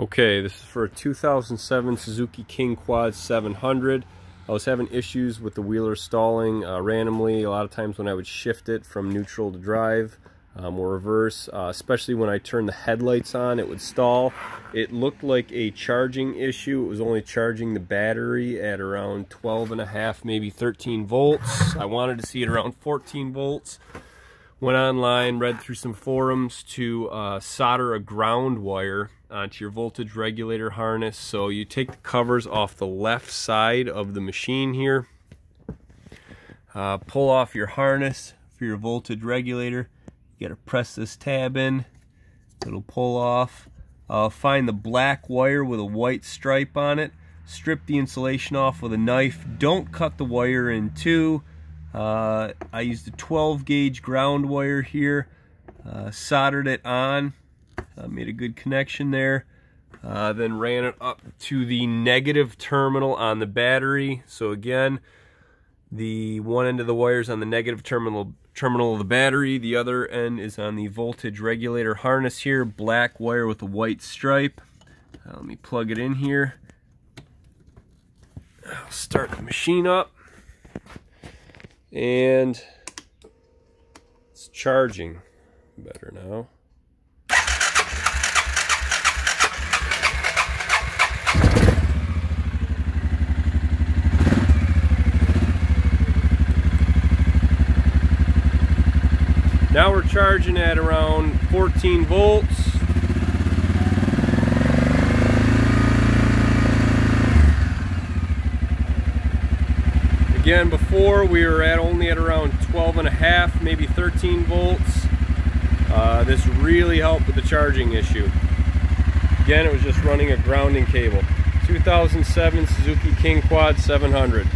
Okay, this is for a 2007 Suzuki King Quad 700. I was having issues with the wheeler stalling uh, randomly. A lot of times when I would shift it from neutral to drive um, or reverse, uh, especially when I turned the headlights on, it would stall. It looked like a charging issue. It was only charging the battery at around 12 and a half, maybe 13 volts. I wanted to see it around 14 volts went online, read through some forums to uh, solder a ground wire onto your voltage regulator harness. So you take the covers off the left side of the machine here, uh, pull off your harness for your voltage regulator. You gotta press this tab in, it'll pull off. Uh, find the black wire with a white stripe on it, strip the insulation off with a knife. Don't cut the wire in two uh, I used a 12 gauge ground wire here, uh, soldered it on, uh, made a good connection there, uh, then ran it up to the negative terminal on the battery. So again, the one end of the wire is on the negative terminal terminal of the battery, the other end is on the voltage regulator harness here, black wire with a white stripe. Uh, let me plug it in here. I'll start the machine up and it's charging better now. Now we're charging at around 14 volts. Again, before we were at only at around 12 and a half, maybe 13 volts. Uh, this really helped with the charging issue. Again, it was just running a grounding cable. 2007 Suzuki King Quad 700.